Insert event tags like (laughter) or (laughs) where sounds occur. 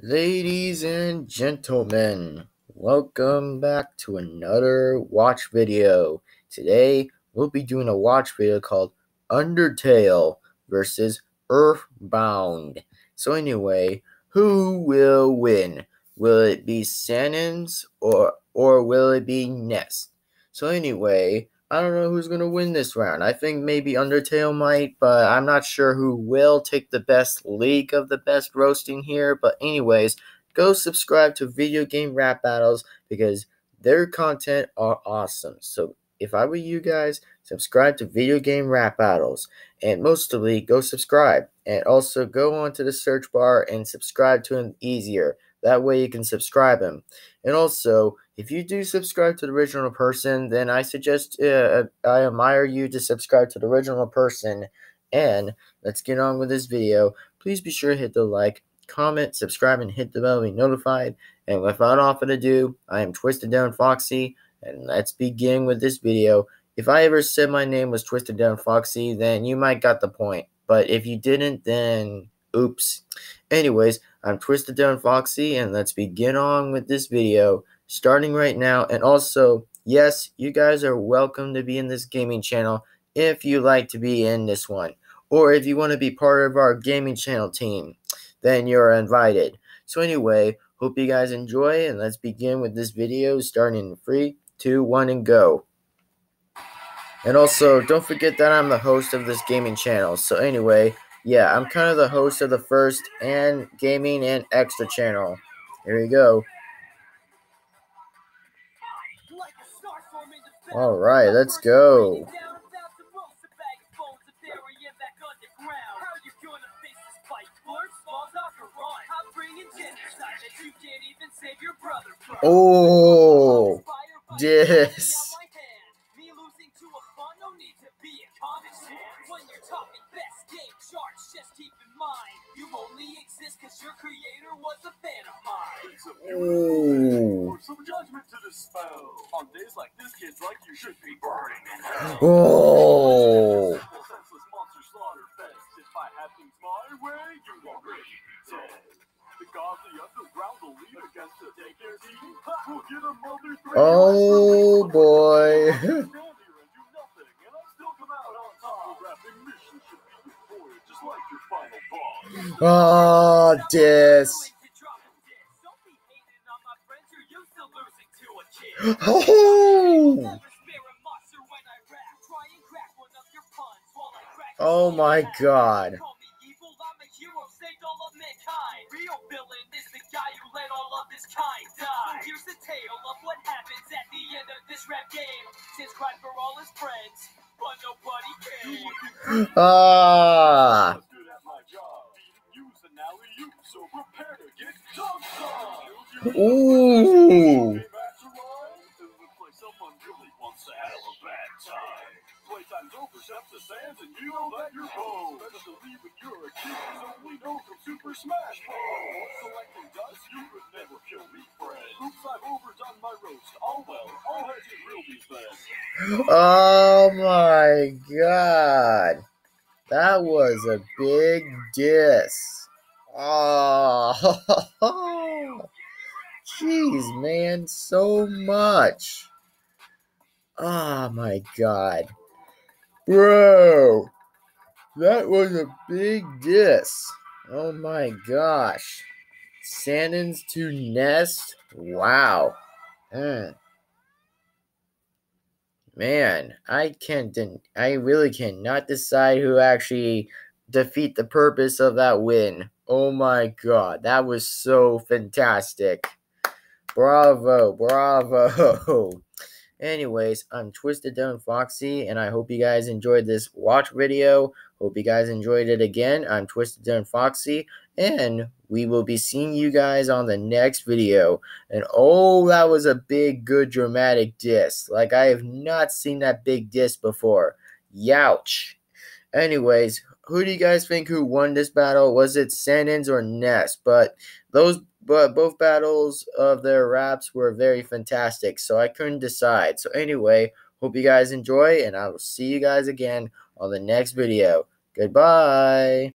Ladies and gentlemen, welcome back to another watch video. Today, we'll be doing a watch video called Undertale versus Earthbound. So anyway, who will win? Will it be Sanons or or will it be Ness? So anyway, I don't know who's going to win this round. I think maybe Undertale might, but I'm not sure who will take the best league of the best roasting here. But, anyways, go subscribe to Video Game Rap Battles because their content are awesome. So, if I were you guys, subscribe to Video Game Rap Battles. And mostly, go subscribe. And also, go onto the search bar and subscribe to him easier. That way, you can subscribe him. And also, if you do subscribe to the original person, then I suggest uh, I admire you to subscribe to the original person. And let's get on with this video. Please be sure to hit the like, comment, subscribe, and hit the bell to be notified. And without further ado, I am Twisted Devin Foxy, and let's begin with this video. If I ever said my name was Twisted Devin Foxy, then you might got the point. But if you didn't, then oops. Anyways, I'm Twisted Devin Foxy, and let's begin on with this video starting right now. And also, yes, you guys are welcome to be in this gaming channel if you like to be in this one. Or if you want to be part of our gaming channel team, then you're invited. So anyway, hope you guys enjoy and let's begin with this video starting in three, two, one, and go. And also, don't forget that I'm the host of this gaming channel. So anyway, yeah, I'm kind of the host of the first and gaming and extra channel. Here we go. All right, let's go. Oh, yes. just to the. On days like this, kids like you should be burning in hell. Oh. Senseless monster slaughter fest. If I have things my way, you already dead. The godly underground will lead against the daycare team. We'll get a mother Oh boy. Oh, dis. (gasps) Oh. Oh my god. Here's the tale of what happens at the end of this rap game. Since cried for all his friends, but nobody came. Ah. Oh. Oh my god. That was a big diss. Oh, (laughs) jeez, man, so much. Oh my god. Bro, that was a big diss. Oh my gosh. Sanons to Ness? Wow. Mm. Man, I can't. I really cannot decide who actually defeat the purpose of that win. Oh my god, that was so fantastic. Bravo, bravo. (laughs) Anyways, I'm Twisted Devin Foxy, and I hope you guys enjoyed this watch video. Hope you guys enjoyed it again. I'm Twisted Devin Foxy, and we will be seeing you guys on the next video. And oh, that was a big, good, dramatic diss. Like, I have not seen that big diss before. Youch. Anyways, who do you guys think who won this battle? Was it Sanons or Ness? But those but both battles of their raps were very fantastic, so I couldn't decide. So anyway, hope you guys enjoy and I will see you guys again on the next video. Goodbye.